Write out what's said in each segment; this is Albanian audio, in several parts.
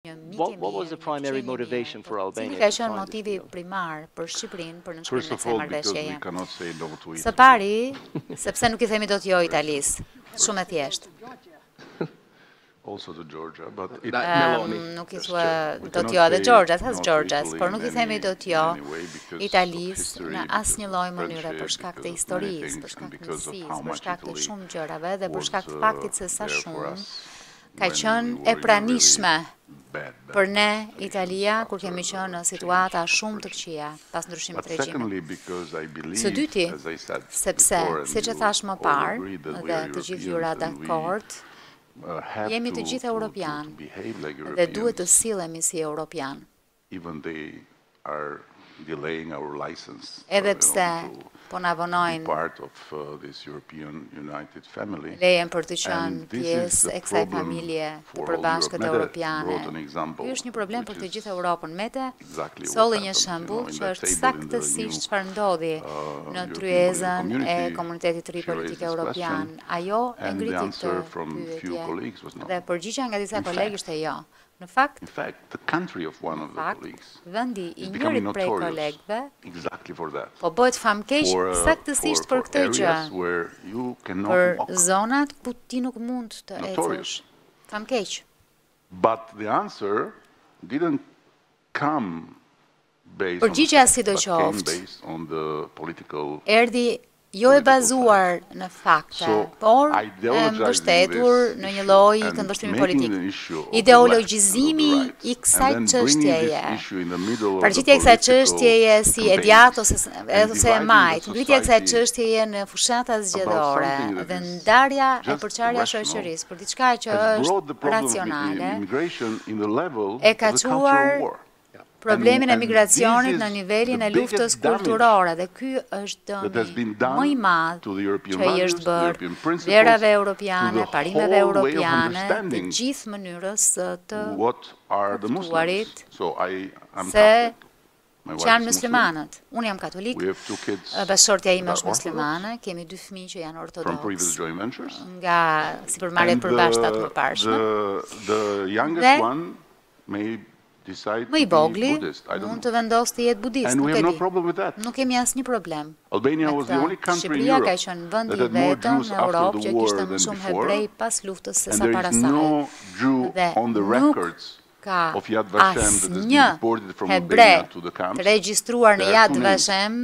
Cili ka qenë motivi primar për Shqipërinë për nënshkrimin e kësaj marrëveshjeje? Së pari, sepse nuk i themi dot jo Italisë. Shumë e thjeshtë. Nuk i thua dot jo edhe Xhorxhas, as Xhorxhas, por nuk i themi dot jo Italisë në asnjë lloj mënyre për shkak të historisë, për shkak të miqësisë, për shkak të shumë gjërave dhe për shkak të faktit se sa shumë ka qënë e pranishme për ne Italia kur kemi qënë në situata shumë të këqija pas ndryshimit të regjimit. Së dyti, sepse, siç e thashë më parë dhe të gjithë ju ratë dakord, jemi të gjithë europianë dhe duhet të sillemi si europianë. Even they are delaying our license. Edhe pse po na vonojnë lejen për të qenë pjesë e kësaj familje të përbashkët europiane. Ky është një problem për të gjithë Europën. Mete solli një shembull që është saktësisht çfarë ndodhi në tryezën e komunitetit të ri politik europian. Ajo e ngriti këtë pyetje dhe përgjigja nga disa kolegë ishte jo. Në fakt, në fakt, vendi i njërit prej kolegëve po bëhet famëkeq saktësisht për këtë gjë, për zonat ku ti nuk mund të ecësh. Famëkeq. Përgjigja sidoqoftë erdhi jo e bazuar në fakte, por e mbështetur në një lloj këndvështrimi politik. Ideologjizimi i kësaj çështjeje, paraqitja e kësaj çështjeje si e djathtë ose e majtë, ngritja e kësaj çështjeje në fushata zgjedhore dhe ndarja e përçarja e shoqërisë për diçka që është racionale, e ka çuar problemin e migracionit në nivelin e luftës kulturore dhe ky është dëmi më i madh që i është bërë vlerave europiane, parimeve europiane dhe gjithë mënyrës së të kuptuarit se ç'janë myslimanët. Unë jam katolik, bashkëshortja ime është myslimane, kemi dy fëmijë që janë ortodoksë nga sipërmarrjet e përbashkëta të mëparshme dhe Më i vogli mund të vendosë të jetë budist, nuk e di. Nuk kemi asnjë problem me këtë. Shqipëria ka qenë vendi i vetëm në Europë që kishte më shumë hebrej pas luftës se sa para saj. Dhe nuk ka asnjë hebre të regjistruar në Yad Vashem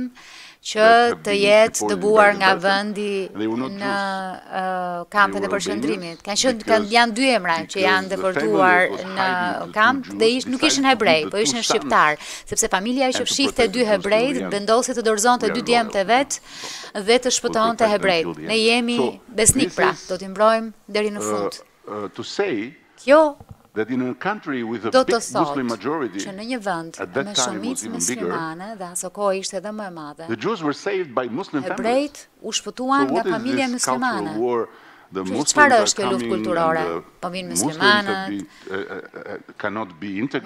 që të jetë dëbuar nga vëndi në kampet e përqendrimit. Kanë qënë, janë dy emra që janë deportuar në kamp dhe nuk ishin hebrej, po ishin shqiptarë, sepse familja që fshihte dy hebrejt, vendosi të dorëzonte dy djemtë e vet dhe të shpëtonte hebrejtë. Ne jemi besnikë pra, do t'i mbrojmë deri në fund. to say Kjo that in a country with a big Muslim majority, at that time it was even bigger, që në një vend me shumicë myslimane dhe asokohe ishte edhe më e madhe, the Jews were saved by Muslim families. Hebrejt u shpëtuan nga familje myslimane. Kështu që çfarë është kjo luftë kulturore? Po vijnë myslimanët,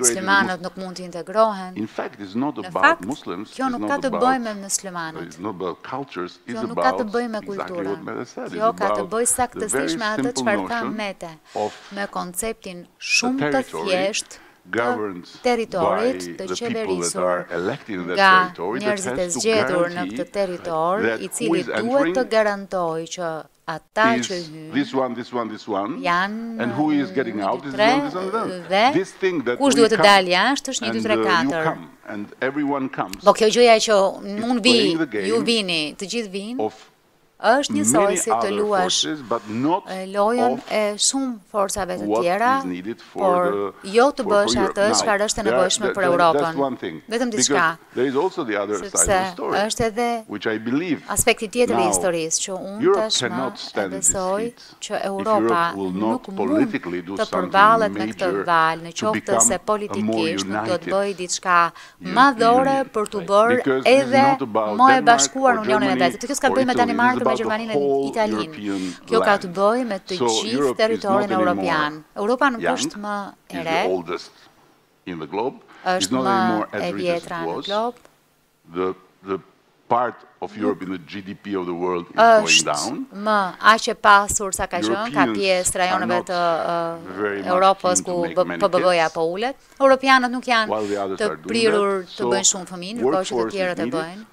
myslimanët nuk mund të integrohen. Në fakt, kjo nuk ka të bëjë me myslimanët. Kjo nuk ka të bëjë me kulturën. Kjo ka të bëjë saktësisht me atë çfarë tha Mette, me konceptin shumë të thjeshtë të territorit të qeverisur nga njerëzit e zgjedhur në këtë territor, i cili duhet të garantojë që ata që hyjnë janë një dy tre dhe kush duhet të dalë jashtë është një dy tre katër. Po kjo gjëja që unë vij, ju vini, të gjithë vijnë, është njësoj si të luash lojën e shumë forcave të tjera, por jo të bësh atë çfarë është e nevojshme për Europën. Vetëm diçka. Sepse është edhe aspekti tjetër i historisë, që unë tashmë e besoj që Europa nuk mund të përballet me këtë valë në qoftë se politikisht nuk do të bëjë diçka madhore për t'u bërë edhe më e bashkuar në Unionin e vet. Dhe kjo s'ka të bëjë me Danimarkën, me Gjermaninë e Italinë. Kjo ka të bëjë me të gjithë territorin europian. Europa nuk është më e re. Është më e vjetra në Glob. Nuk është më aq e pasur sa ka qenë, ka pjesë të rajoneve të Europës ku PBB-ja po ulet. Europianët nuk janë të prirur të bëjnë shumë fëmijë, ndërkohë që të tjerët e bëjnë.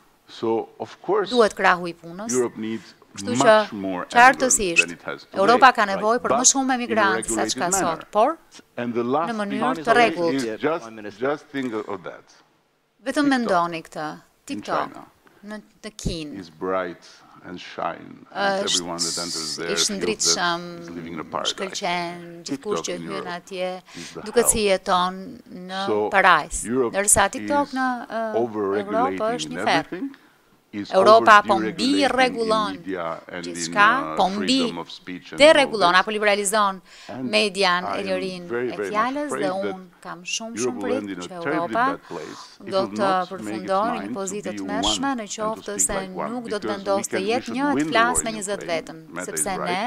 Duhet krahu i punës. Kështu që, qartësisht, Europa ka nevojë për më shumë emigrantë sa ç'ka sot, por në mënyrë të rregullt. Vetëm mendoni këtë, TikTok në Kinë. Është i shndritshëm, shkëlqen gjithkush që hyn atje, duket si jeton në parajsë. Ndërsa TikTok në Europë është një ferr. Europa po mbirregullon gjithçka, po mbiderregullon apo liberalizon median e lirinë e fjalës dhe unë kam shumë shumë frikë që Europa do të përfundojë në një pozitë të tmerrshme në qoftë se nuk do të vendosë të jetë një e të flasë me një zë të vetëm, sepse ne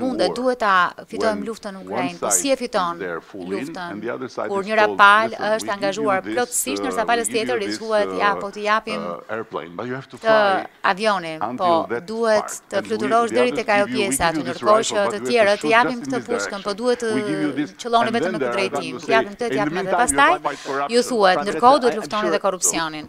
mund e duhet ta fitojmë luftën në Ukrainë, po si e fiton luftën kur njëra palë është angazhuar plotësisht ndërsa palës tjetër i thuhet ja po t'i japim të avionin, po duhet të fluturosh deri tek ajo pjesa aty, ndërkohë që të tjerët të japim këtë pushkën, po duhet të qëlloni vetëm në këtë drejtim, të japim këtë, të japim atë. Pastaj ju thuhet, ndërkohë duhet të luftoni dhe korrupsionin.